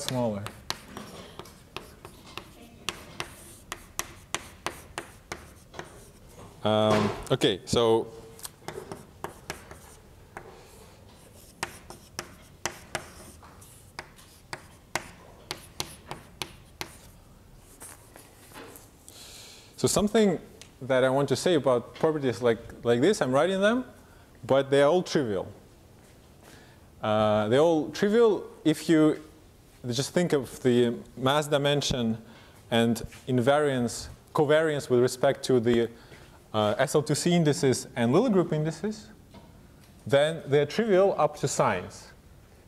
smaller. Um, okay, so So something that I want to say about properties like, like this, I'm writing them, but they're all trivial. Uh, they're all trivial if you just think of the mass dimension and invariance, covariance with respect to the uh, SL2C indices and little group indices, then they're trivial up to signs.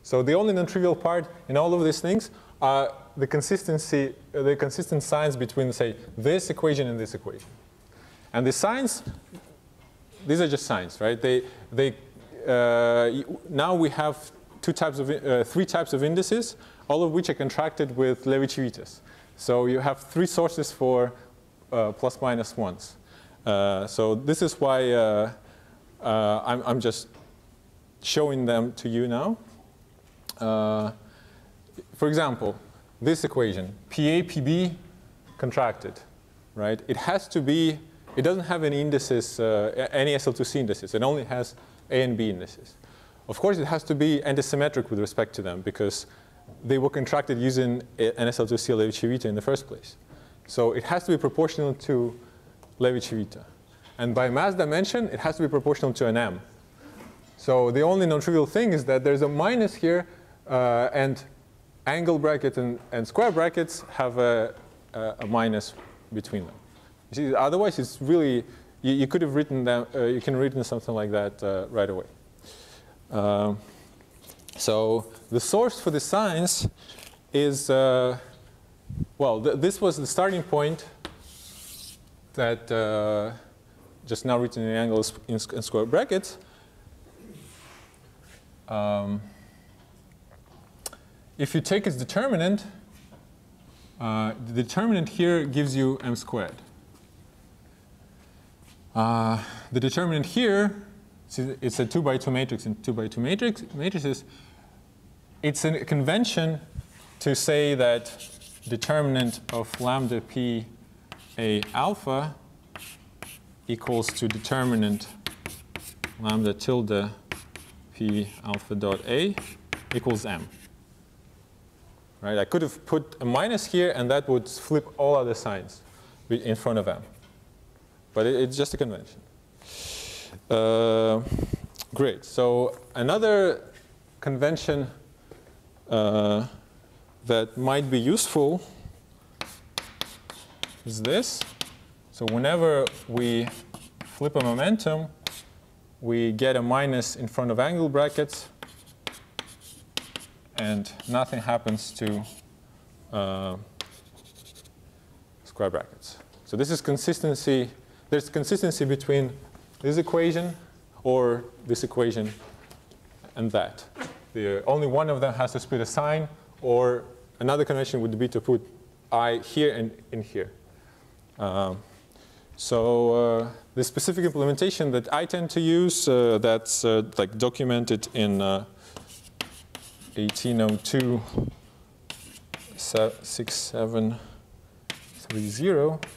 So the only non-trivial part in all of these things are the consistency, uh, the consistent signs between, say, this equation and this equation. And the signs, these are just signs, right? They, they, uh, now we have two types of, uh, three types of indices, all of which are contracted with Levi-Civitas. So you have three sources for uh, plus minus ones. Uh, so this is why uh, I'm, I'm, just showing them to you now. for example, this equation, PA, PB contracted, right? It has to be, it doesn't have any indices, uh, any SL2C indices. It only has A and B indices. Of course, it has to be antisymmetric with respect to them because they were contracted using an SL2C Levi-Civita in the first place. So it has to be proportional to Levi-Civita. And by mass dimension, it has to be proportional to an M. So the only non-trivial thing is that there's a minus here, uh, and angle bracket and, and square brackets have a, a, a, minus between them. You see, otherwise it's really, you, you could have written them, uh, you can written something like that uh, right away. Um, so the source for the signs is, uh, well, th this was the starting point that uh, just now written in angles in, in square brackets. Um, if you take its determinant, uh, the determinant here gives you m squared. Uh, the determinant here, it's a 2 by 2 matrix and 2 by 2 matrix, matrices. It's a convention to say that determinant of lambda p a alpha equals to determinant lambda tilde p alpha dot a equals m right? I could have put a minus here and that would flip all other signs in front of m. But it, it's just a convention. Uh, great, so another convention uh, that might be useful is this. So whenever we flip a momentum, we get a minus in front of angle brackets and nothing happens to uh, square brackets. So this is consistency. There's consistency between this equation or this equation and that. The, only one of them has to split a sign, or another convention would be to put i here and in here. Um, so uh, the specific implementation that I tend to use, uh, that's uh, like documented in uh, 1802 6730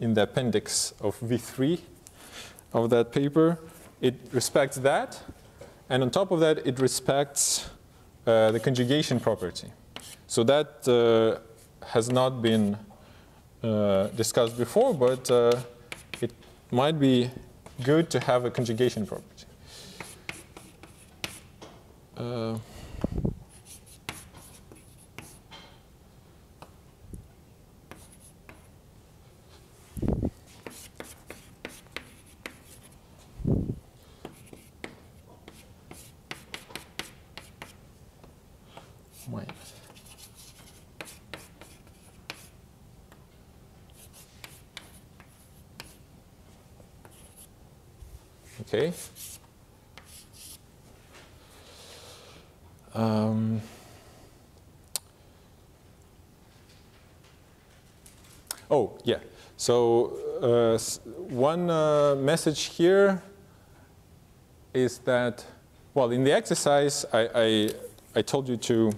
in the appendix of V3 of that paper. It respects that. And on top of that, it respects uh, the conjugation property. So that uh, has not been uh, discussed before, but uh, it might be good to have a conjugation property. Uh, Okay. Um, oh, yeah. So uh, one uh, message here is that, well, in the exercise, I, I, I told you to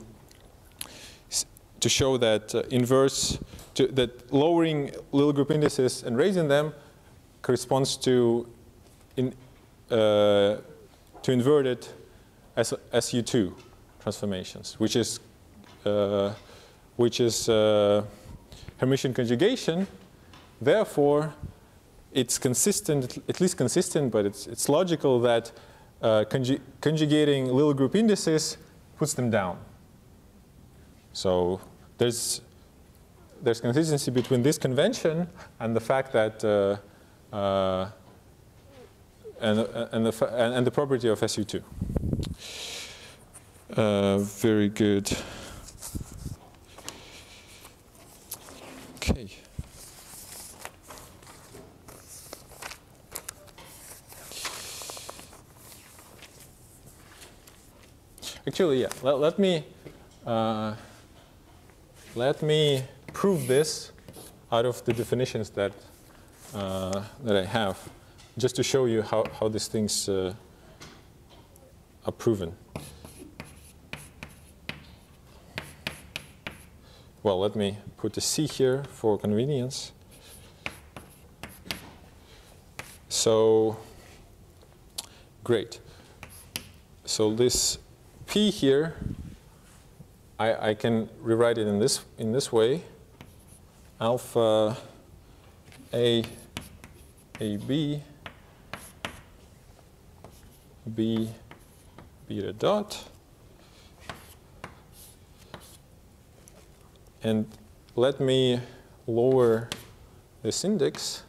to show that uh, inverse, to, that lowering little group indices and raising them corresponds to, in, uh, to inverted SU2 transformations, which is, uh, which is uh, Hermitian conjugation. Therefore, it's consistent, at least consistent, but it's, it's logical that uh, conju conjugating little group indices puts them down. So there's, there's consistency between this convention and the fact that uh, uh, and, and, the, and the property of SU2. Uh, very good. Okay. Actually, yeah, let, let me uh, let me prove this out of the definitions that uh, that I have, just to show you how, how these things uh, are proven. Well, let me put a C here for convenience. So, great. So this P here, I, I can rewrite it in this, in this way. Alpha A, A, B, B, beta dot. And let me lower this index.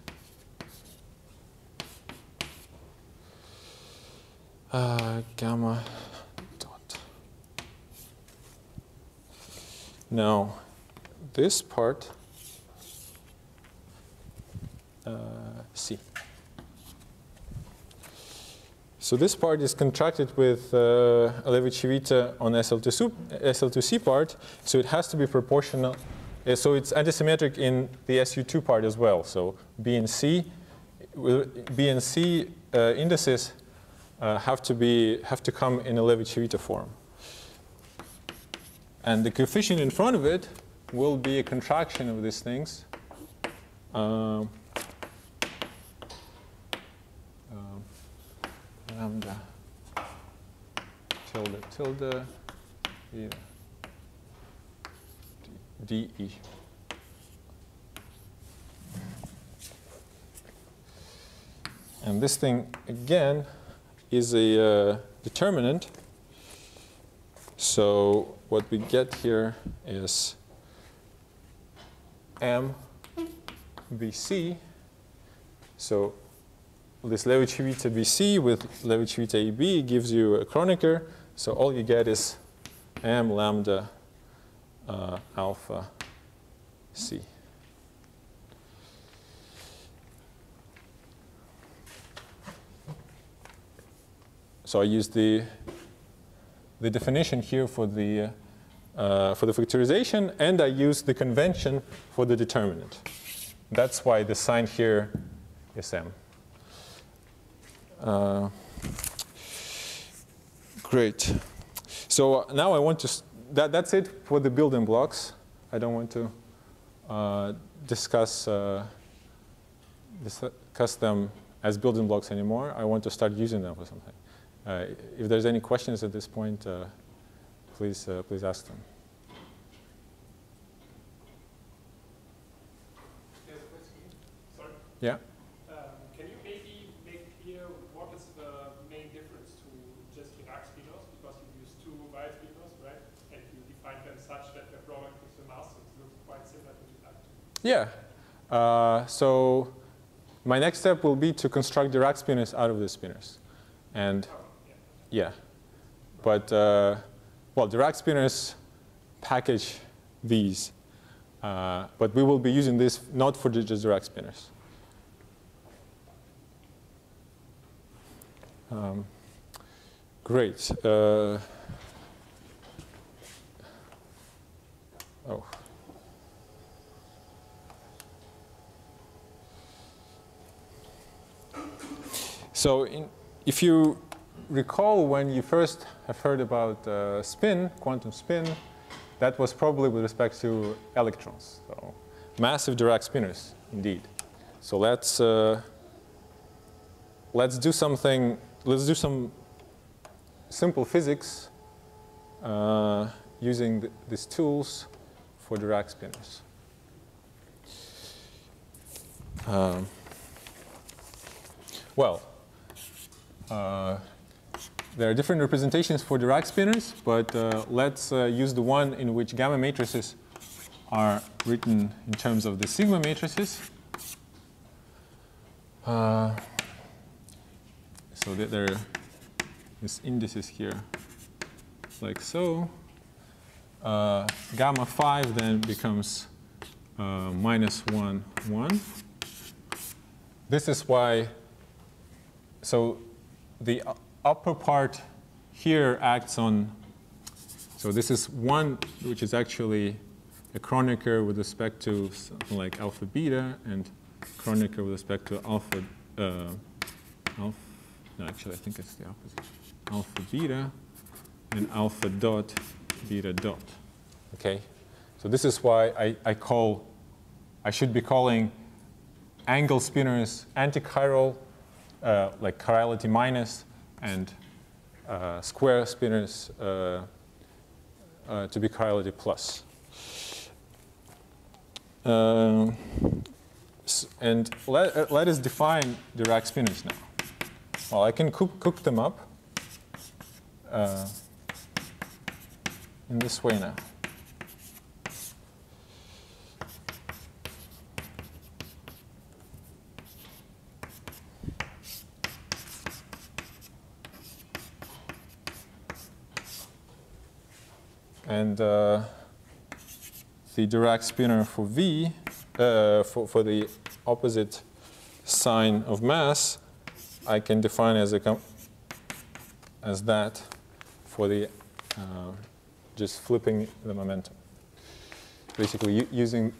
Uh, gamma dot. Now, this part, uh, C. So this part is contracted with uh, Levi-Civita on SL2C, SL2C part, so it has to be proportional. Uh, so it's antisymmetric in the SU2 part as well. So B and C, B and C uh, indices uh, have to be have to come in a Levi-Civita form. And the coefficient in front of it will be a contraction of these things. Um, lambda tilde tilde yeah. d, e. And this thing, again, is a uh, determinant. So what we get here is m bc. So this Levi-Civita BC with Levi-Civita AB gives you a Kronecker. So all you get is m lambda uh, alpha c. So I use the the definition here for the uh, for the factorization, and I use the convention for the determinant. That's why the sign here is m. Uh, great. So now I want to, that, that's it for the building blocks. I don't want to uh, discuss, uh, discuss them as building blocks anymore. I want to start using them for something. Uh, if there's any questions at this point, uh, please, uh, please ask them. Yeah. Yeah. Uh, so my next step will be to construct Dirac spinors out of the spinors. And yeah. But, uh, well, Dirac spinors package these. Uh, but we will be using this not for just Dirac spinors. Um, great. Uh, oh. So in, if you recall when you first have heard about uh, spin, quantum spin, that was probably with respect to electrons. So massive Dirac spinors, indeed. So let's uh, let's do something. Let's do some simple physics uh, using th these tools for Dirac spinors. Um, well, there are different representations for Dirac spinors, but uh, let's uh, use the one in which gamma matrices are written in terms of the sigma matrices. Uh, so that there these indices here, like so. Uh, gamma 5 then becomes uh, minus 1, 1. This is why, so the upper part here acts on, so this is 1, which is actually a Kronecker with respect to something like alpha beta, and Kronecker with respect to alpha, uh, alpha, no, actually I think it's the opposite, alpha beta and alpha dot beta dot, okay? So this is why I, I call, I should be calling angle spinors antichiral, uh, like chirality minus, and uh, square spinors uh, uh to be chirality plus. Um, and let, uh, let us define Dirac spinors now. Well, I can cook, cook them up in this way now. And uh, the Dirac spinor for V, uh, for, for the opposite sign of mass, I can define as, a as that for the uh, just flipping the momentum. Basically using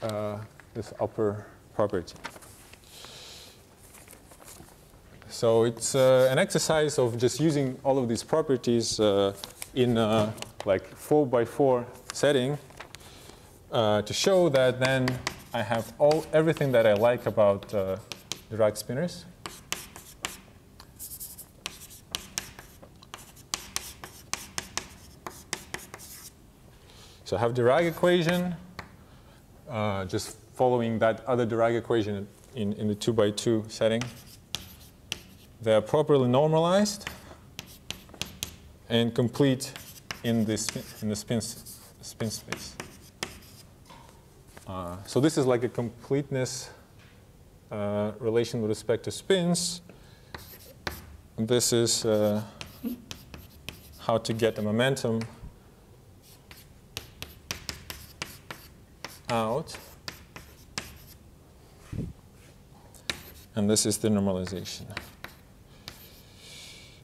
uh, this upper property. So it's uh, an exercise of just using all of these properties uh, in uh, like four by four setting uh, to show that then I have all everything that I like about uh, Dirac spinners. So I have Dirac equation, uh, just following that other Dirac equation in, in the two by two setting. They are properly normalized and complete in, this, in the spin, spin space. Uh, so this is like a completeness uh, relation with respect to spins. This is uh, how to get the momentum out. And this is the normalization.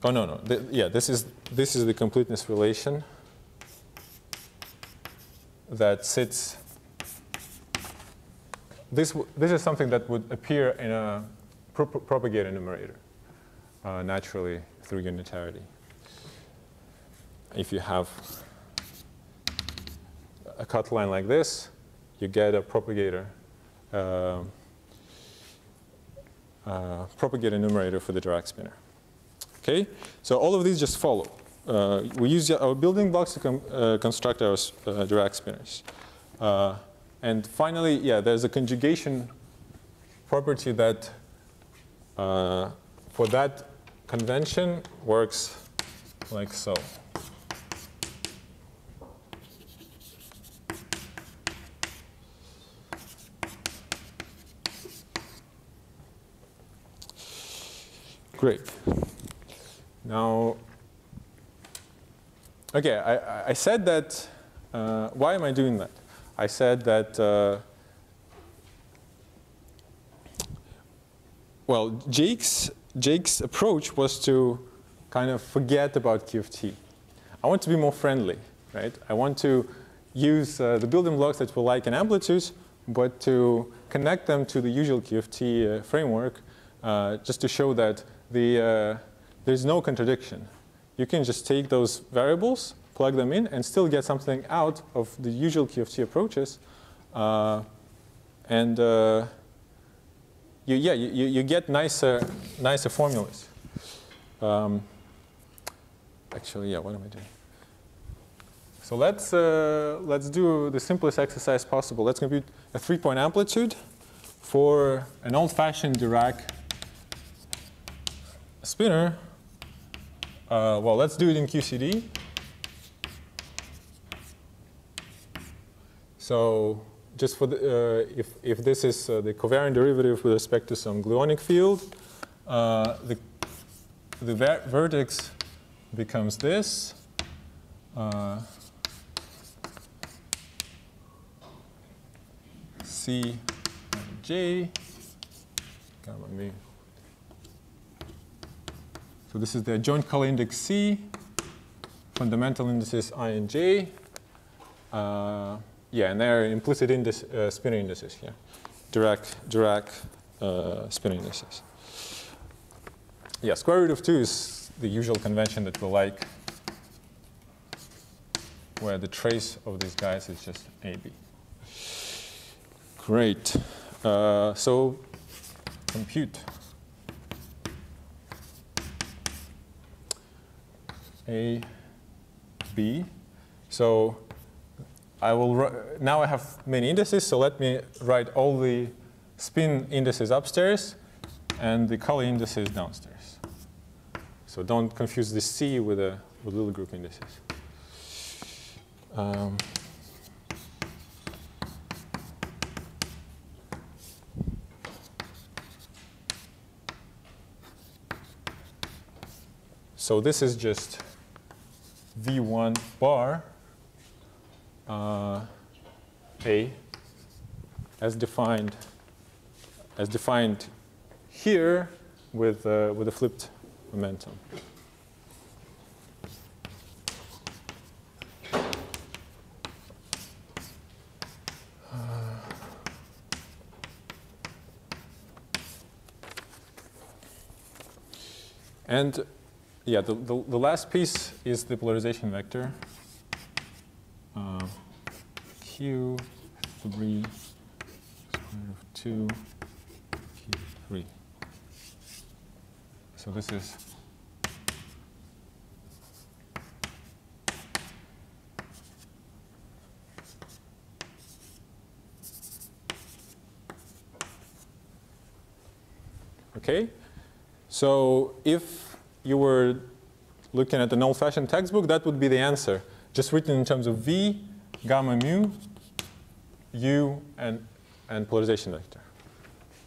Oh, no, no. The, yeah, this is, this is the completeness relation that sits. This, this is something that would appear in a pro propagator numerator uh, naturally through unitarity. If you have a cut line like this, you get a propagator uh, uh, propagator numerator for the Dirac spinor. Okay, so all of these just follow. Uh, we use our building blocks to uh, construct our uh, Dirac spinners. Uh, and finally, yeah, there's a conjugation property that for that convention works like so. Great. Now, okay, I, I said that, uh, why am I doing that? I said that, uh, well, Jake's, Jake's approach was to kind of forget about QFT. I want to be more friendly, right? I want to use uh, the building blocks that we like in amplitudes, but to connect them to the usual QFT uh, framework, uh, just to show that the uh, there's no contradiction. You can just take those variables plug them in, and still get something out of the usual QFT approaches. Uh, and uh, you, yeah, you, you get nicer, nicer formulas. Um, actually, yeah, what am I doing? So let's, uh, let's do the simplest exercise possible. Let's compute a three-point amplitude for an old-fashioned Dirac spinor. Uh, well, let's do it in QCD. So just for the, uh, if, if this is uh, the covariant derivative with respect to some gluonic field, uh, the, the ver vertex becomes this. Uh, C and J. So this is the joint color index C, fundamental indices I and J. Uh, yeah, and there are implicit index, uh, spinor indices here, Dirac, Dirac uh, spinor indices. Yeah, square root of 2 is the usual convention that we like, where the trace of these guys is just AB. Great. Uh, so compute. A, B. So I will now I have many indices, so let me write all the spin indices upstairs and the color indices downstairs. So don't confuse the C with a with little group indices. Um, So this is just V1 bar uh, A as defined as defined here with uh, with a flipped momentum. And yeah, the, the, the, last piece is the polarization vector. Uh, Q3 square of 2 Q3. So this is Okay, so if you were looking at an old-fashioned textbook, that would be the answer. Just written in terms of V, gamma mu, U, and, and polarization vector.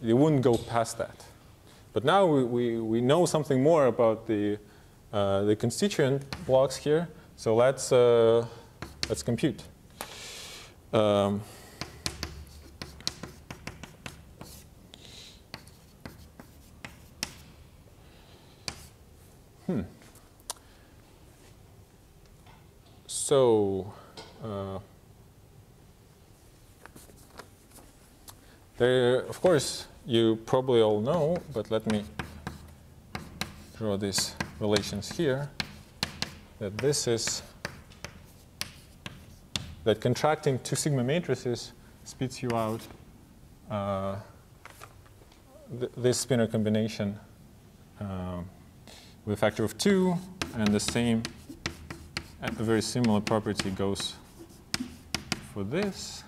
You wouldn't go past that. But now we, we, we know something more about the, uh, the constituent blocks here. So let's, uh, let's compute. Um, So, uh, there, of course, you probably all know, but let me draw these relations here, that this is, that contracting two sigma matrices spits you out uh, th this spinor combination um, with a factor of 2, and the same, a very similar property goes for this.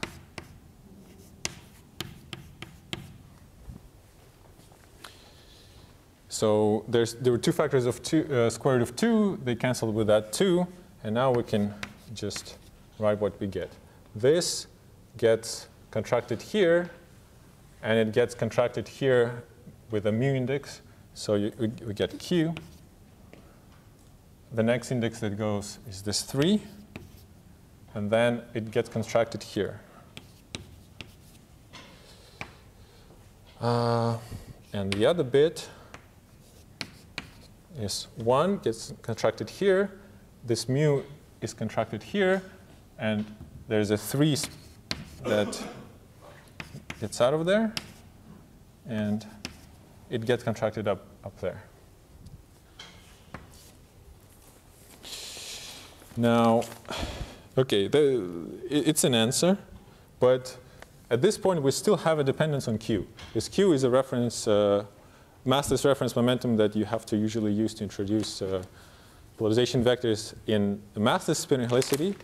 So there's, there were two factors of two, uh, square root of 2. They canceled with that 2. And now we can just write what we get. This gets contracted here, and it gets contracted here with a mu index. So you, we get Q the next index that goes is this 3, and then it gets constructed here. Uh, and the other bit is 1 gets contracted here, this mu is contracted here, and there's a 3 that gets out of there, and it gets contracted up, up there. Now, okay, the, it's an answer, but at this point we still have a dependence on Q. Because Q is a reference, uh, massless reference momentum that you have to usually use to introduce uh, polarization vectors in a massless spinor helicity.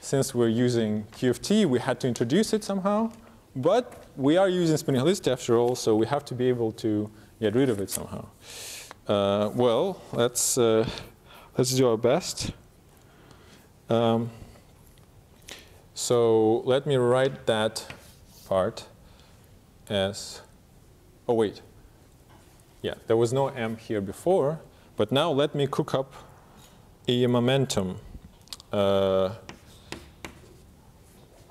Since we're using QFT, we had to introduce it somehow. But we are using spinor helicity after all, so we have to be able to get rid of it somehow. Uh, well, let's, uh, let's do our best. Um, so let me write that part as, oh wait, yeah, there was no m here before, but now let me cook up a momentum, uh,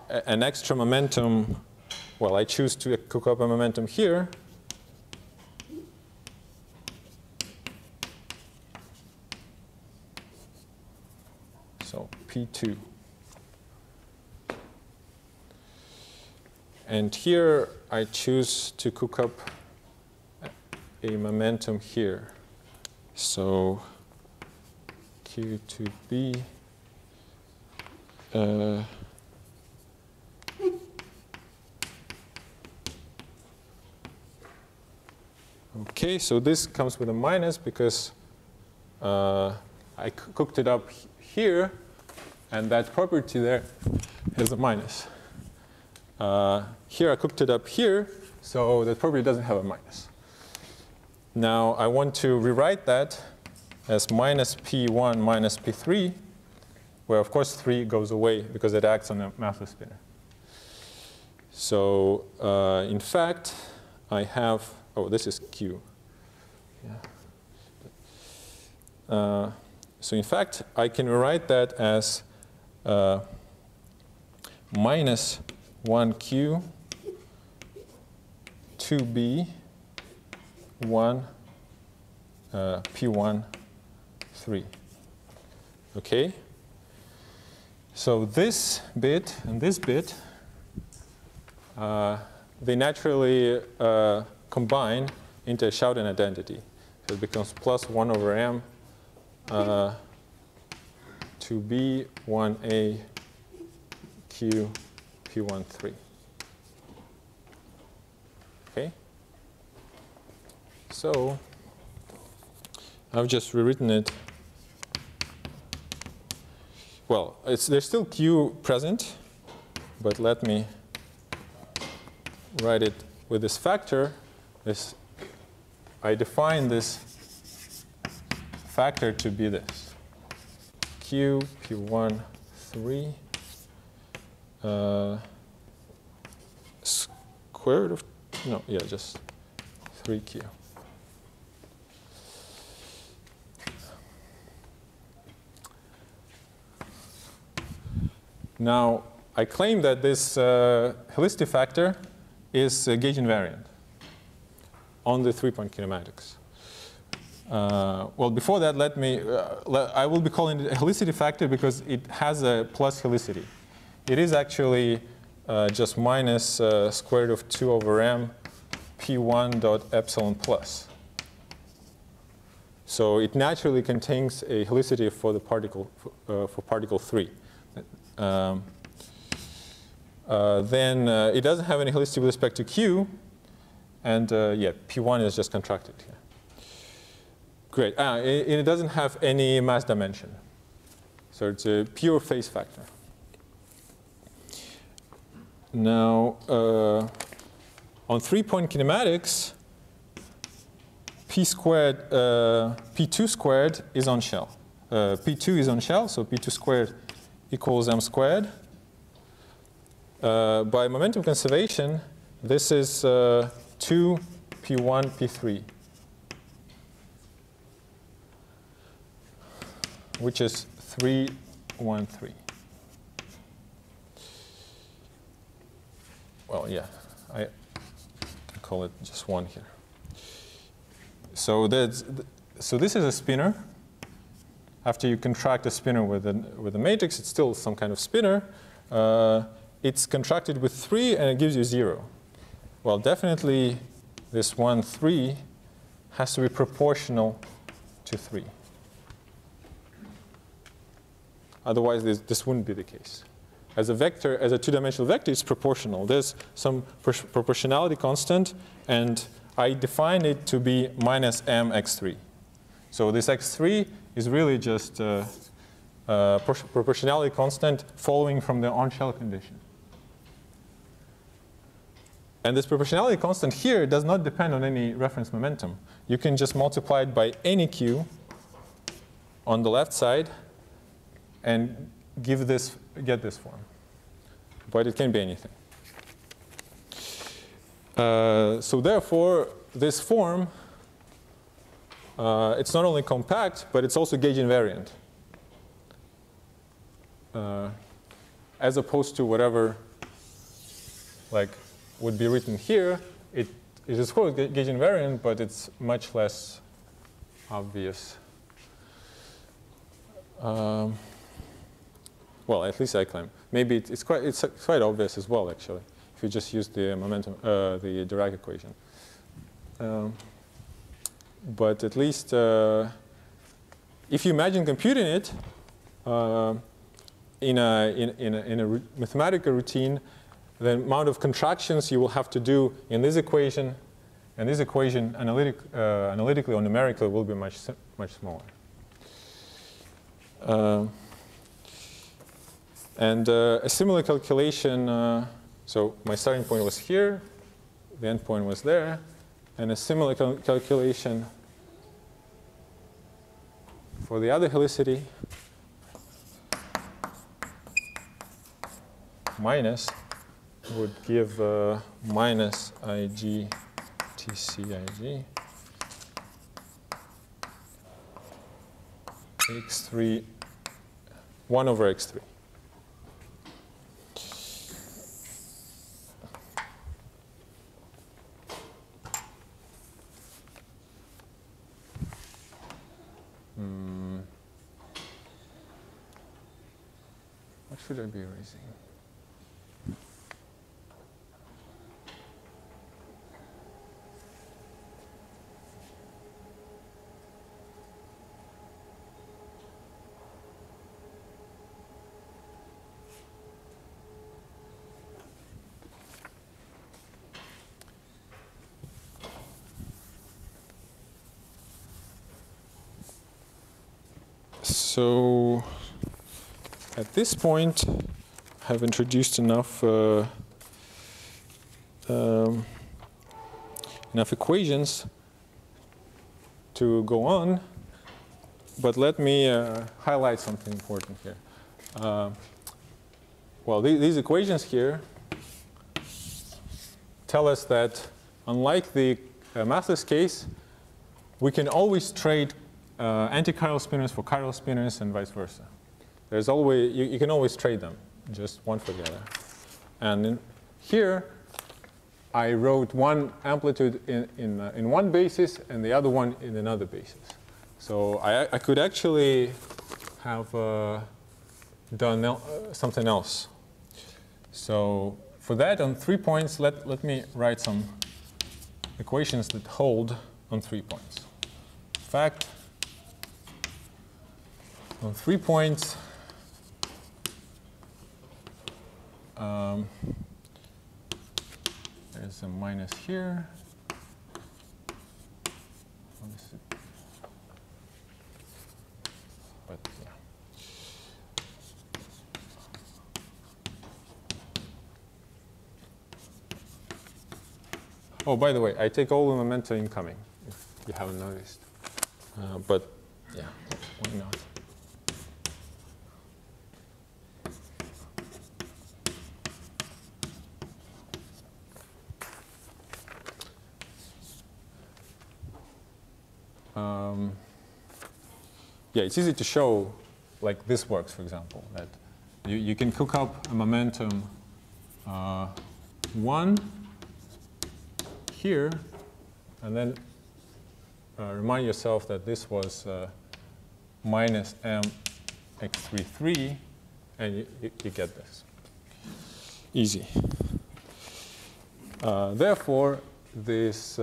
an extra momentum, well, I choose to cook up a momentum here, so P2. And here I choose to cook up a momentum here. So Q2B. Uh, okay, so this comes with a minus because uh, I cooked it up here, and that property there has a minus. Uh, here I cooked it up here, so that property doesn't have a minus. Now I want to rewrite that as minus P1 minus P3, where of course 3 goes away because it acts on a massless spinor. So uh, in fact, I have, oh, this is Q. Yeah. Uh, so in fact, I can write that as uh, minus 1q, 2b, 1, uh, p1, 3. Okay? So this bit and this bit, uh, they naturally uh, combine into a Schouten identity. So it becomes plus 1 over m uh, 2b, 1a, q, p1, 3. Okay? So I've just rewritten it. Well, it's there's still q present, but let me write it with this factor. This, I define this factor to be this. Q, P1, 3, uh, square root of, no, yeah, just 3Q. Now, I claim that this uh, helicity factor is uh, gauge invariant on the three-point kinematics. Uh, well, before that, let me, uh, let, I will be calling it a helicity factor because it has a plus helicity. It is actually uh, just minus uh, square root of 2 over m p1 dot epsilon plus. So it naturally contains a helicity for the particle, uh, for particle 3. Um, then it doesn't have any helicity with respect to q, and yeah, p1 is just contracted here. Great. Ah, it, it doesn't have any mass dimension. So it's a pure phase factor. Now, uh, on three-point kinematics, p squared, uh, p2 squared is on shell. Uh, p2 is on shell, so p2 squared equals m squared. Uh, by momentum conservation, this is uh, 2 p1 p3. Which is 313. Well, yeah, I call it just one here. So that's so this is a spinor. After you contract a spinor with a with a matrix, it's still some kind of spinor. Uh, it's contracted with three, and it gives you zero. Well, definitely, this one three has to be proportional to three. Otherwise, this, this wouldn't be the case. As a vector, as a two-dimensional vector, it's proportional. There's some pr proportionality constant, and I define it to be minus m x3. So this x3 is really just uh, uh, a, a proportionality constant following from the on-shell condition. And this proportionality constant here does not depend on any reference momentum. You can just multiply it by any q on the left side and give this, get this form. But it can be anything. Uh, so therefore, this form, uh, it's not only compact, but it's also gauge invariant. Uh, as opposed to whatever like would be written here, it, it is called gauge invariant, but it's much less obvious. Um, well, at least I claim. Maybe it, it's quite it's quite obvious as well, actually, if you just use the momentum, uh, the Dirac equation. Um, but at least uh, if you imagine computing it uh, in a in, in a, in a mathematical routine, the amount of contractions you will have to do in this equation and this equation analytic, uh, analytically or numerically will be much, much smaller. Uh, and uh, a similar calculation, uh, so my starting point was here, the end point was there, and a similar cal calculation for the other helicity minus would give uh, minus ig tcig x3 1 over x3. Should I be raising? So at this point, I have introduced enough uh, um, enough equations to go on, but let me uh, highlight something important here. Uh, well, th these equations here tell us that unlike the uh, massless case, we can always trade uh, anti-chiral spinors for chiral spinors and vice versa. There's always, you, you, can always trade them, just one for the other. And in, here, I wrote one amplitude in, in, uh, in one basis and the other one in another basis. So I, I could actually have uh, done uh, something else. So for that, on three points, let, let me write some equations that hold on three points. In Fact on three points, um, there's a minus here. Oh, by the way, I take all the momentum incoming, if you haven't noticed. Uh, but yeah, why not? Um, yeah, it's easy to show like this works, for example, that you, you can cook up a momentum uh, 1 here, and then uh, remind yourself that this was uh, minus m x33, and you, you, you get this. Easy. Uh, therefore, this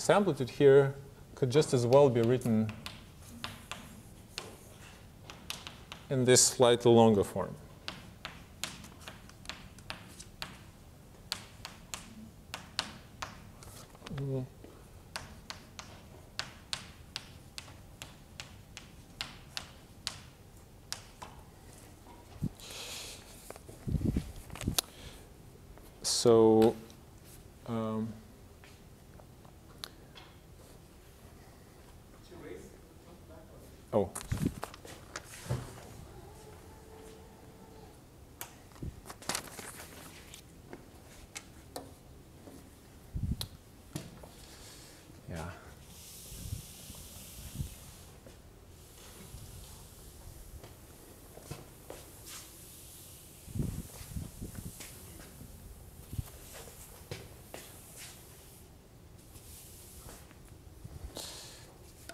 This amplitude here could just as well be written in this slightly longer form. Mm. So um, oh. Yeah.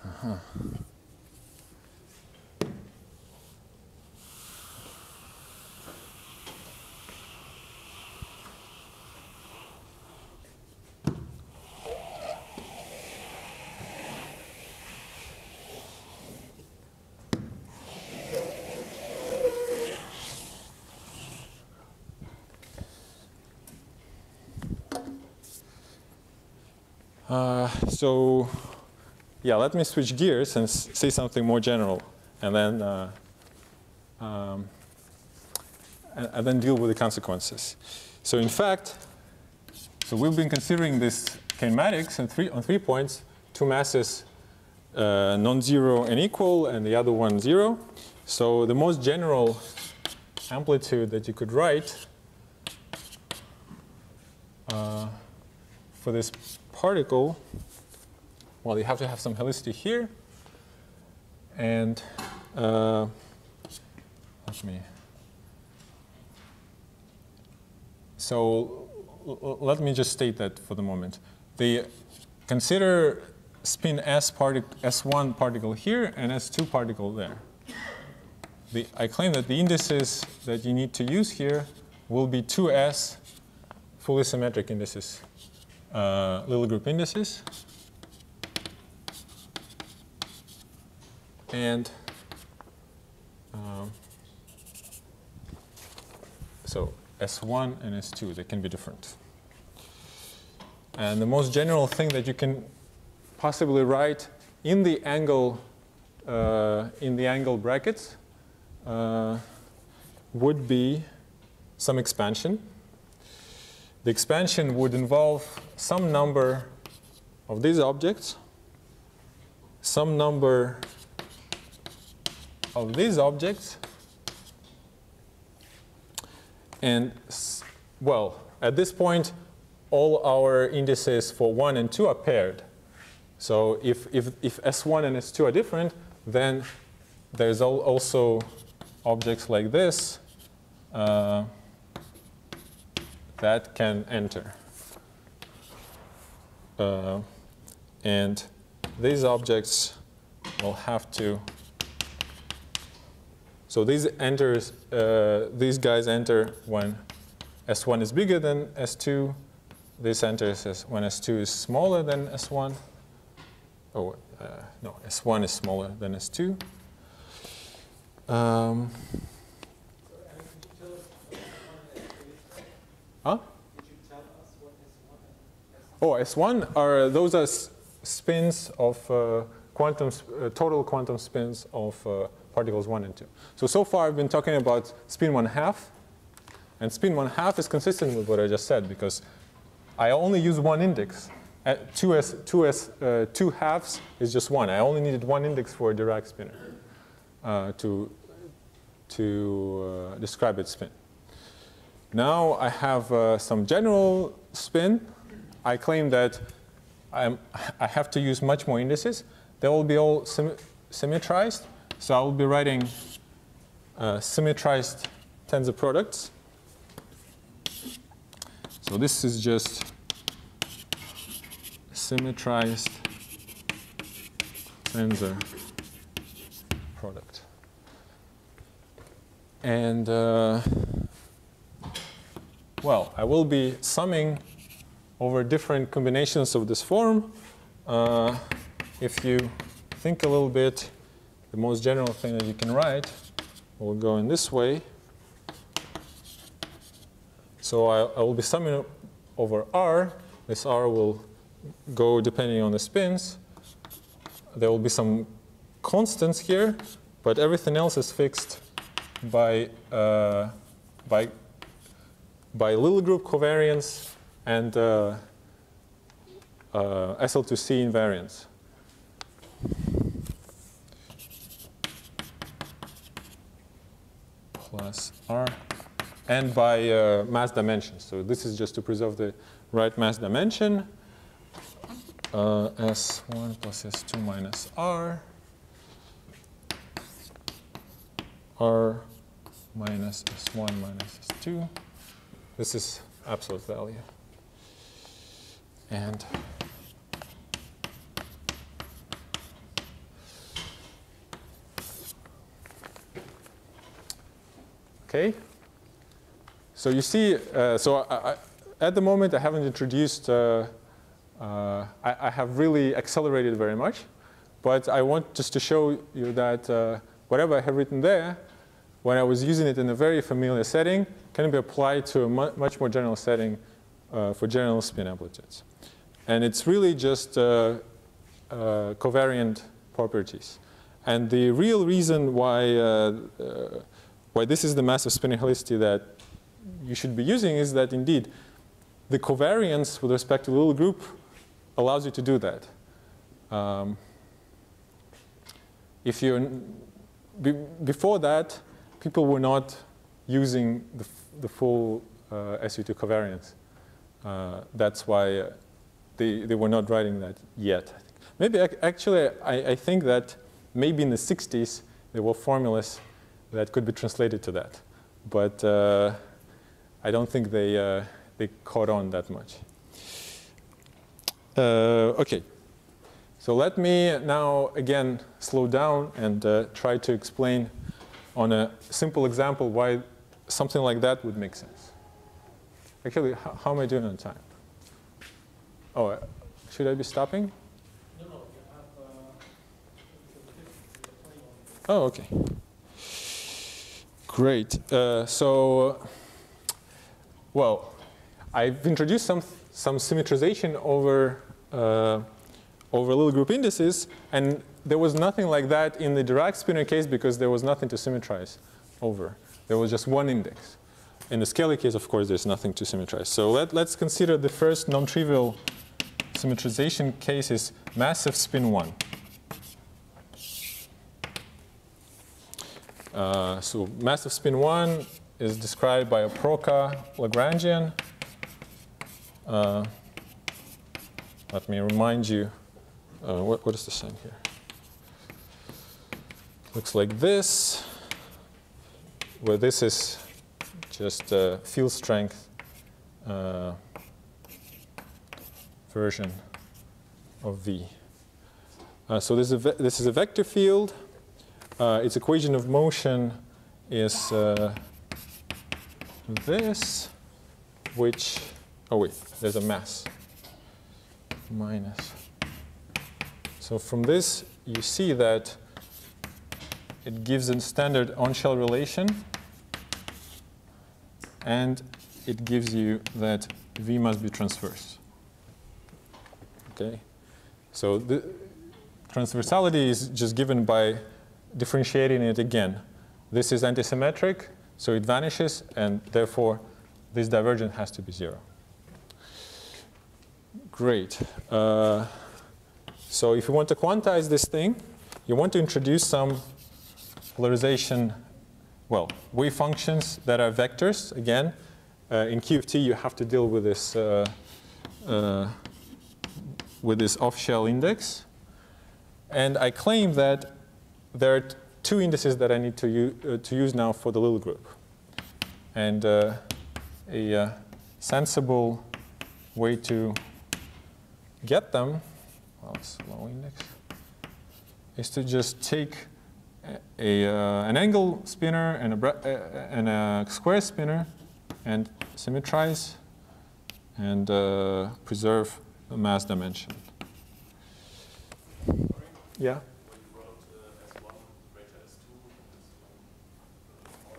Uh-huh. Uh, so, yeah, let me switch gears and say something more general, and then uh, um, and, and then deal with the consequences. So, in fact, so we've been considering this kinematics on three on three points: two masses, uh, non-zero and equal, and the other one zero. So, the most general amplitude that you could write uh, for this particle, well, you have to have some helicity here. And uh, let me. So let me just state that for the moment. The consider spin s partic- s1 particle here and s2 particle there. The, I claim that the indices that you need to use here will be 2s fully symmetric indices uh, little group indices. And um, so S1 and S2, they can be different. And the most general thing that you can possibly write in the angle uh, in the angle brackets uh, would be some expansion. The expansion would involve some number of these objects, some number of these objects, and well, at this point, all our indices for 1 and 2 are paired. So if, if, if S1 and S2 are different, then there's also objects like this uh, that can enter. Uh, and these objects will have to, so these enters, uh, these guys enter when S1 is bigger than S2. This enters when S2 is smaller than S1. Oh, uh, no, S1 is smaller than S2. Um, huh? Oh, S1 are those are spins of uh, quantum uh, total quantum spins of uh, particles 1 and 2. So so far I've been talking about spin 1 half, and spin 1 half is consistent with what I just said because I only use one index. At 2s, 2s, uh, 2 halves is just one. I only needed one index for a Dirac spinor uh, to, to uh, describe its spin. Now I have uh, some general spin. I claim that I'm, I have to use much more indices. They will be all sym symmetrized. So I will be writing uh, symmetrized tensor products. So this is just symmetrized tensor product. And uh, well, I will be summing over different combinations of this form. Uh, if you think a little bit, the most general thing that you can write will go in this way. So I, I will be summing over R. This R will go depending on the spins. There will be some constants here, but everything else is fixed by, uh, by, by little group covariance and uh, uh, SL2C invariance. Plus R and by uh, mass dimension. So this is just to preserve the right mass dimension. Uh, S1 plus S2 minus R. R minus S1 minus S2. This is absolute value. And okay. So you see, uh, so I, I, at the moment I haven't introduced, uh, uh, I, I, have really accelerated very much, but I want just to show you that uh, whatever I have written there, when I was using it in a very familiar setting, can be applied to a mu much more general setting uh, for general spin amplitudes. And it's really just uh, covariant properties. And the real reason why, why this is the massive spinning helicity that you should be using is that indeed the covariance with respect to the little group allows you to do that. Um, if you be, before that, people were not using the, the full uh, SU2 covariance. Uh, that's why uh, they, they were not writing that yet. Maybe actually, I, I think that maybe in the 60s there were formulas that could be translated to that. But uh, I don't think they, uh, they caught on that much. Okay, so let me now again slow down and try to explain on a simple example why something like that would make sense. Actually, how, how am I doing on time? Oh, uh, should I be stopping? No, no, you have, uh, oh, okay. Great. Uh, so well, I've introduced some, some symmetrization over, uh, over little group indices, and there was nothing like that in the Dirac spinor case because there was nothing to symmetrize over. There was just one index. In the scalar case, of course, there's nothing to symmetrize. So let, let's consider the first non-trivial symmetrization case is massive spin 1. Uh, so massive spin 1 is described by a Proca Lagrangian. Uh, let me remind you, uh, what, what is the sign here? Looks like this, where this is just a field strength uh, version of V. Uh, so this is, a this is a vector field. Uh, its equation of motion is uh, this, which, oh wait, there's a mass, minus. So from this, you see that it gives a standard on-shell relation, and it gives you that V must be transverse. Okay? So the transversality is just given by differentiating it again. This is antisymmetric, so it vanishes, and therefore this divergence has to be zero. Great. Uh, so if you want to quantize this thing, you want to introduce some polarization, well, wave functions that are vectors. Again, uh, in QFT you have to deal with this uh, uh, with this off-shell index. And I claim that there are two indices that I need to, uh, to use now for the little group. And uh, a uh, sensible way to get them, well, it's low index, is to just take a, uh, an angle spinor and a, uh, and a square spinor and symmetrize and uh, preserve the mass dimension. Yeah. when you wrote uh, S1 greater S2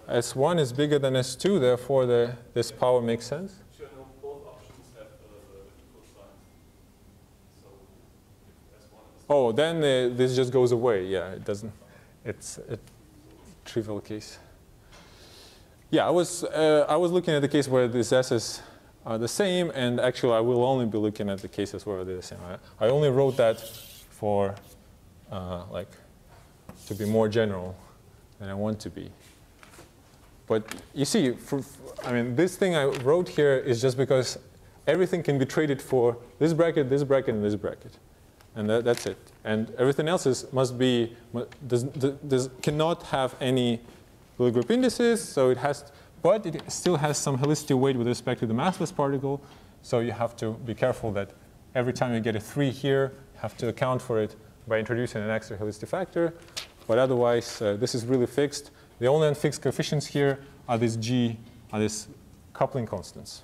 and S1. S1 is bigger than S2, therefore the, this power makes sense. Sure, no, both options have uh, equal signs. So if S1 and S2 Oh, then uh, this just goes away. Yeah, it doesn't. It's a trivial case. Yeah, I was uh, I was looking at the case where these s's are the same, and actually I will only be looking at the cases where they're the same. I, I only wrote that for uh, like to be more general than I want to be. But you see, for, I mean, this thing I wrote here is just because everything can be traded for this bracket, this bracket, and this bracket and that, that's it. And everything else is, must be, does, does, cannot have any little group indices, so it has, but it still has some helicity weight with respect to the massless particle, so you have to be careful that every time you get a 3 here, you have to account for it by introducing an extra helicity factor, but otherwise, uh, this is really fixed. The only unfixed coefficients here are these g, are these coupling constants.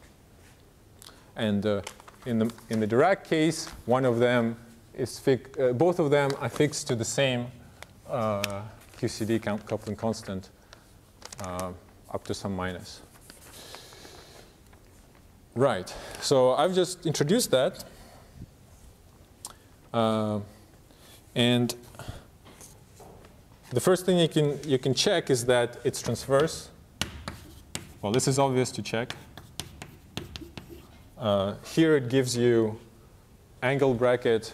And uh, in, the, in the Dirac case, one of them is uh, both of them are fixed to the same uh, QCD cou- coupling constant uh, up to some minus. Right, so I've just introduced that. Uh, and the first thing you can, you can check is that it's transverse. Well, this is obvious to check. Uh, here it gives you angle bracket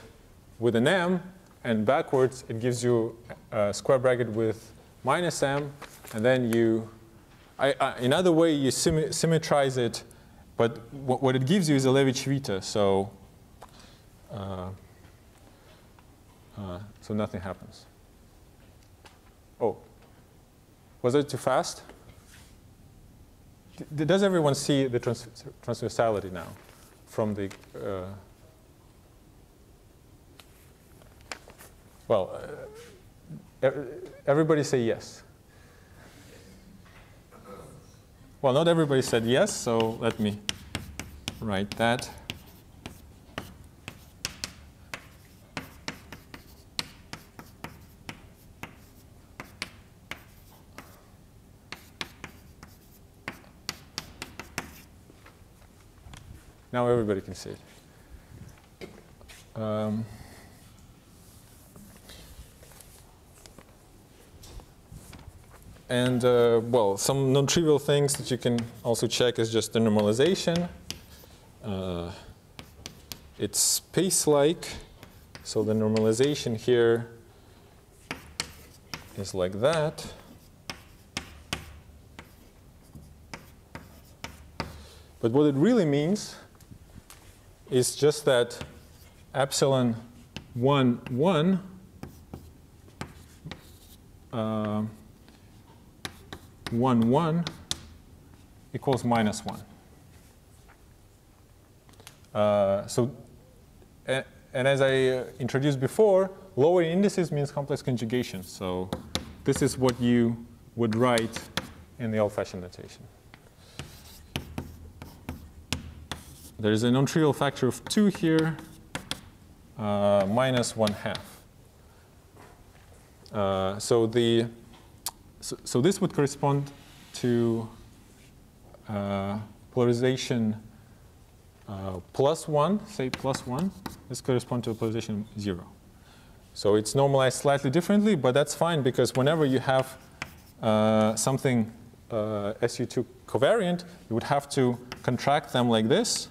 with an m, and backwards it gives you a square bracket with minus m, and then you, I, I, another way you symmetrize it, but what, what it gives you is a Levi-Civita, so uh, uh, so nothing happens. Oh, was it too fast? D- does everyone see the trans- transversality now from the uh, Well, uh, everybody say yes. Well, not everybody said yes, so let me write that. Now everybody can see it. Um, And uh, well, some non-trivial things that you can also check is just the normalization. Uh, it's space-like, so the normalization here is like that. But what it really means is just that epsilon 1, 1 uh, 1, 1 equals minus 1. Uh, so, and as I uh, introduced before, lower indices means complex conjugation. So this is what you would write in the old-fashioned notation. There's a non-trivial factor of 2 here, uh, minus 1 half. Uh, so the so, so this would correspond to uh, polarization uh, plus 1, say plus 1. This corresponds to polarization 0. So it's normalized slightly differently, but that's fine because whenever you have uh, something uh, SU2 covariant, you would have to contract them like this,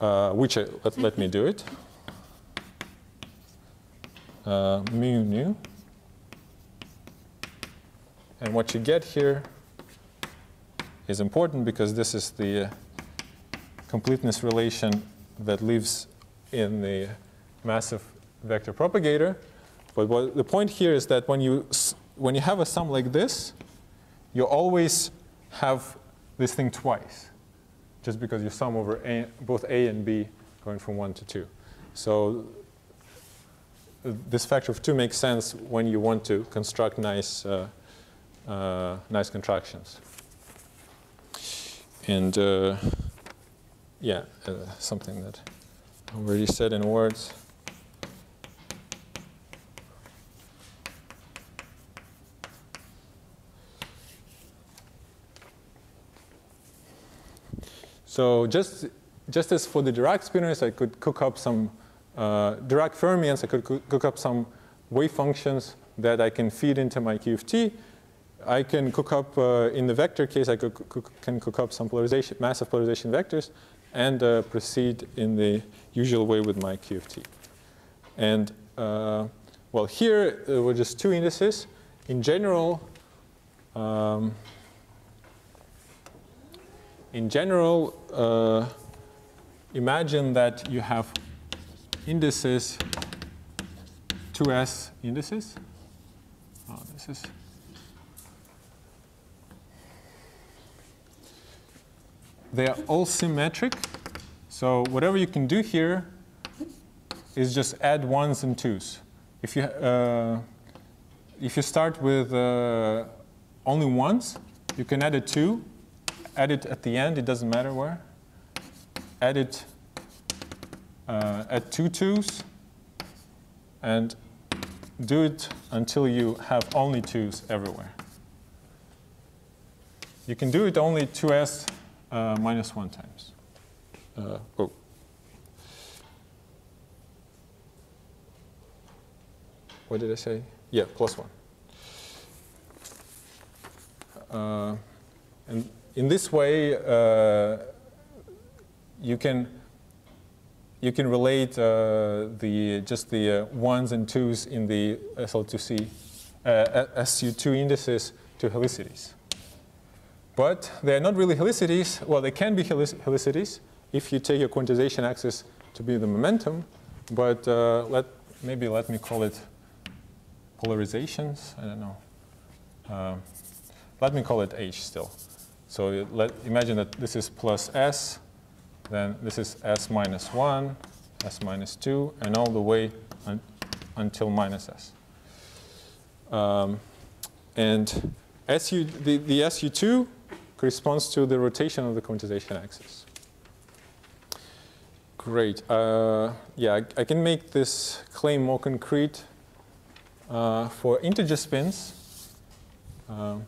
uh, which I, let, let me do it. Uh, mu nu. And what you get here is important because this is the uh, completeness relation that lives in the massive vector propagator. But what, the point here is that when you, when you have a sum like this, you always have this thing twice, just because you sum over a, both a and b going from 1 to 2. So uh, this factor of 2 makes sense when you want to construct nice uh, uh, nice contractions. And uh, yeah, uh, something that I already said in words. So just, just as for the Dirac spinors, I could cook up some uh, Dirac fermions, I could cook up some wave functions that I can feed into my QFT I can cook up, uh, in the vector case, I cook, can cook up some polarization, massive polarization vectors and uh, proceed in the usual way with my QFT. And uh, well, here uh, were just two indices. In general, um, in general, uh, imagine that you have indices, 2s indices. Oh, this is. They are all symmetric. So whatever you can do here is just add ones and twos. If you, uh, if you start with uh, only ones, you can add a two, add it at the end, it doesn't matter where. Add it uh, two twos, and do it until you have only twos everywhere. You can do it only 2s uh, minus 1 times. Uh, oh. What did I say? Yeah, plus 1. Uh, and in this way, uh, you can you can relate uh, the just the uh, ones and twos in the SL2C uh, SU2 indices to helicities. But they're not really helicities. Well, they can be helic helicities if you take your quantization axis to be the momentum. But uh, let maybe let me call it polarizations. I don't know. Um, let me call it H still. So let, imagine that this is plus S, then this is S minus 1, S minus 2, and all the way un until minus S. Um, and SU, the, the SU2 corresponds to the rotation of the quantization axis. Great. Uh, yeah, I, I, can make this claim more concrete uh, for integer spins. Um,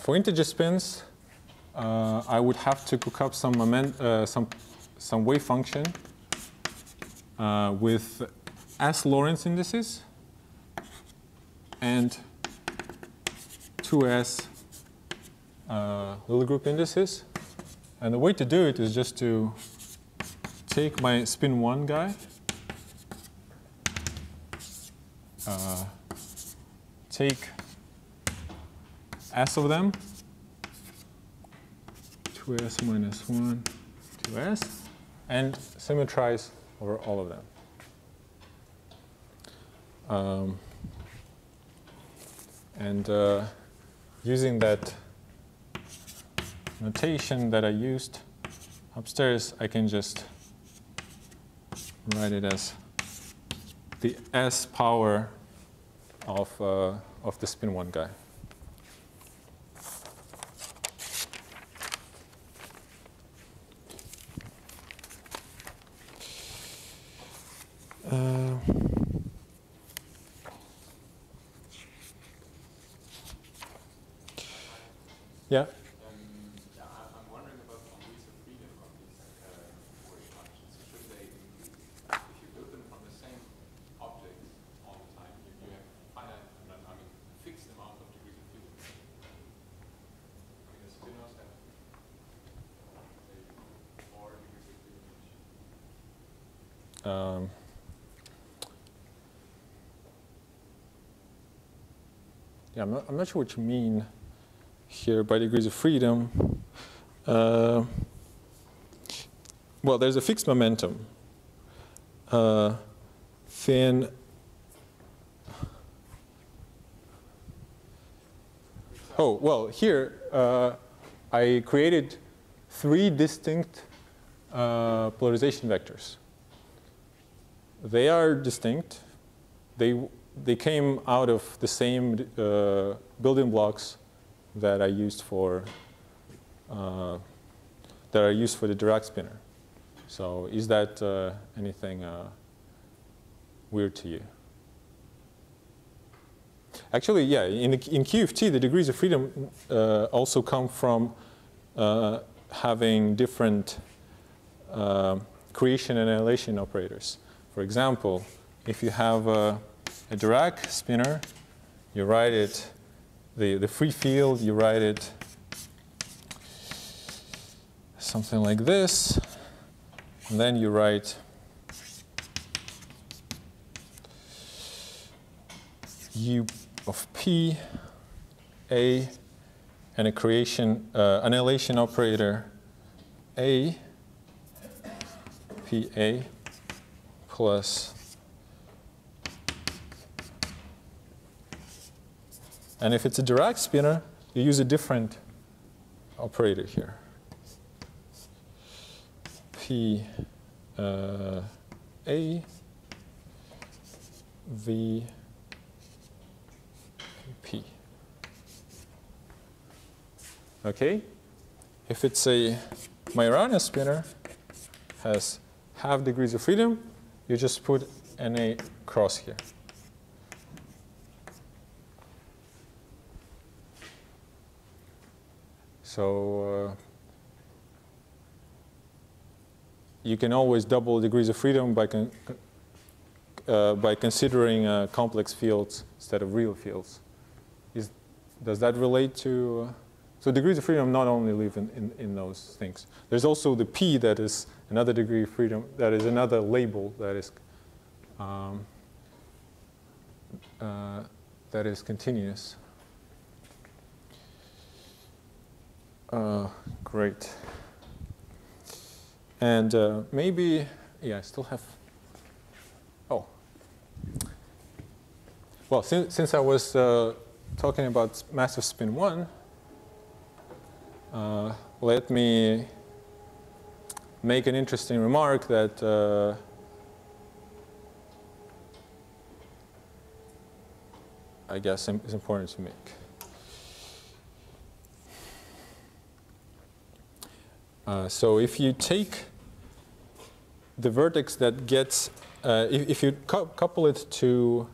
for integer spins, uh, I would have to cook up some, moment, uh, some, some wave function uh, with S Lorentz indices and 2S uh, little group indices. And the way to do it is just to take my spin 1 guy, uh, take S of them, 2s minus 1, 2s, and symmetrize over all of them. Um, and uh, using that notation that I used upstairs, I can just write it as the S power of, uh, of the spin 1 guy. Uh, yeah. Yeah, I'm not, I'm not, sure what you mean here by degrees of freedom. Uh, well, there's a fixed momentum. Uh, then Oh, well, here uh, I created three distinct uh, polarization vectors. They are distinct. They, they came out of the same uh, building blocks that I used for uh, that are used for the Dirac spinor. So is that uh, anything uh, weird to you? Actually, yeah, in, the, in QFT, the degrees of freedom uh, also come from uh, having different creation and annihilation operators. For example, if you have a, a Dirac spinor, you write it, the, the free field, you write it something like this, and then you write u of p, a, and a creation uh, annihilation operator a, p a, plus And if it's a Dirac spinor, you use a different operator here. P uh, A V P. Okay? If it's a Majorana spinor, has half degrees of freedom, you just put NA cross here. So uh, you can always double degrees of freedom by, con uh, by considering uh, complex fields instead of real fields. Is, does that relate to? So degrees of freedom not only live in, in, in, those things. There's also the p that is another degree of freedom, that is another label that is, um, uh, that is continuous. Uh, great. And uh, maybe, yeah, I still have, oh. Well, since, since I was uh, talking about massive spin 1, uh, let me make an interesting remark that uh, I guess is important to make. Uh, so if you take the vertex that gets, uh, if, if, you cu couple it to,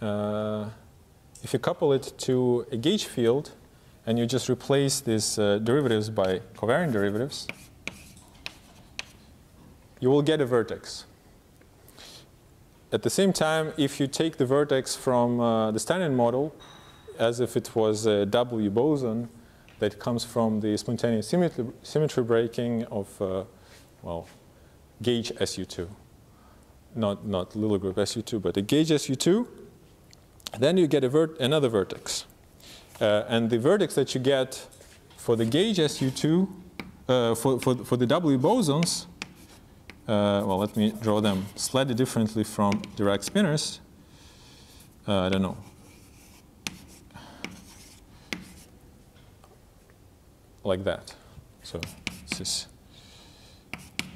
uh, if you couple it to a gauge field, and you just replace these uh, derivatives by covariant derivatives, you will get a vertex. At the same time, if you take the vertex from uh, the standard model, as if it was a W boson, that comes from the spontaneous symmetry, symmetry breaking of, uh, well, gauge SU2. Not, not little group SU2, but a gauge SU2. Then you get a vert another vertex. Uh, and the vertex that you get for the gauge SU2, uh, for, for, for the W bosons, uh, well, let me draw them slightly differently from Dirac spinors. Uh, I don't know, like that. So this is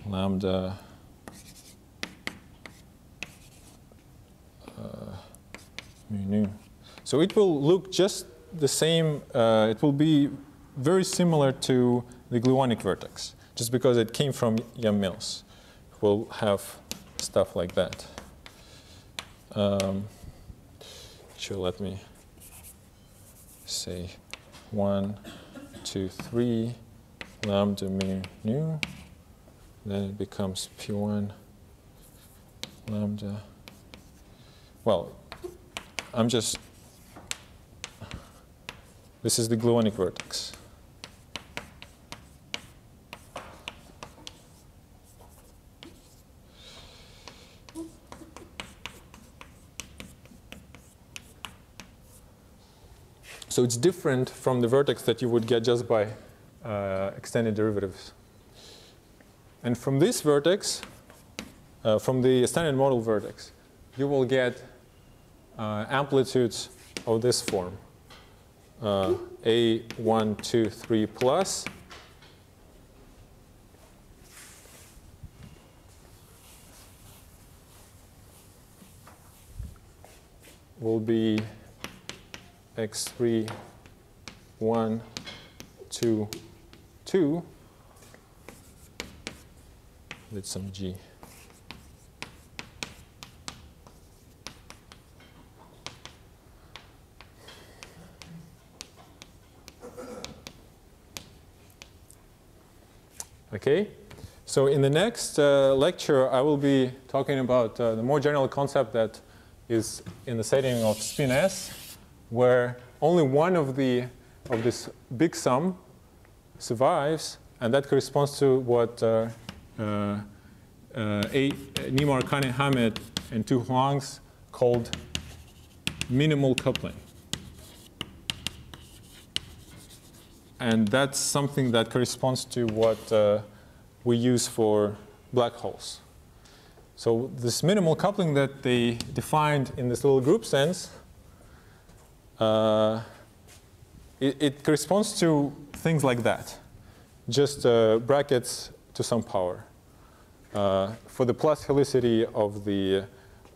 lambda uh, mu nu. So it will look just the same. Uh, it will be very similar to the gluonic vertex, just because it came from Yang-Mills. We'll have stuff like that. Um, sure, let me say one two, three, lambda mu nu. Then it becomes P1 lambda. Well, I'm just, this is the gluonic vertex. So it's different from the vertex that you would get just by uh, extended derivatives. And from this vertex, uh, from the standard model vertex, you will get uh, amplitudes of this form. uh, A1, 2, 3 plus will be x3, 1, 2, 2 with some g. Okay, so in the next uh, lecture, I will be talking about uh, the more general concept that is in the setting of spin S, where only one of the of this big sum survives, and that corresponds to what uh, uh, uh, a, Nima Arkani Hamed and two Huangs called minimal coupling. And that's something that corresponds to what uh, we use for black holes. So this minimal coupling that they defined in this little group sense, uh, it, it, corresponds to things like that, just uh, brackets to some power. Uh, for the plus helicity of the,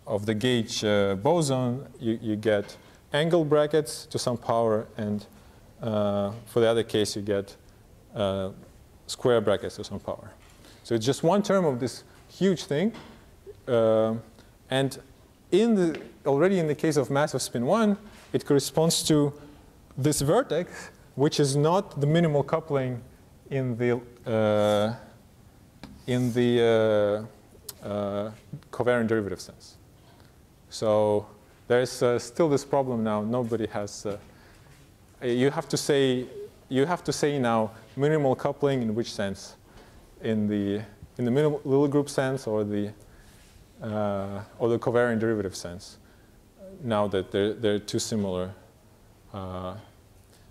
of the gauge uh, boson, you, you get angle brackets to some power, and uh, for the other case, you get square brackets to some power. So it's just one term of this huge thing. And in the, already in the case of massive spin 1, it corresponds to this vertex, which is not the minimal coupling in the, uh, in the uh, uh covariant derivative sense. So there's uh, still this problem now. Nobody has you have to say you have to say now minimal coupling in which sense? In the in the minimal little group sense or the uh, or the covariant derivative sense? Now that they're they're two similar uh,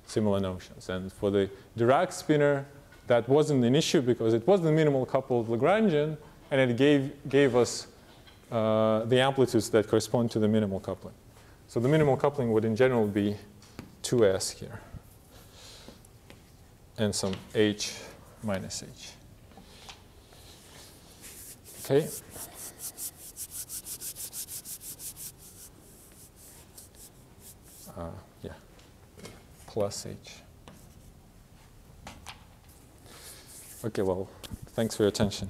similar notions. And for the Dirac spinor, that wasn't an issue because it was the minimal coupled Lagrangian, and it gave gave us uh, the amplitudes that correspond to the minimal coupling. So the minimal coupling would in general be 2s here and some h minus h. Okay. Uh, yeah, plus h. Okay, well, thanks for your attention.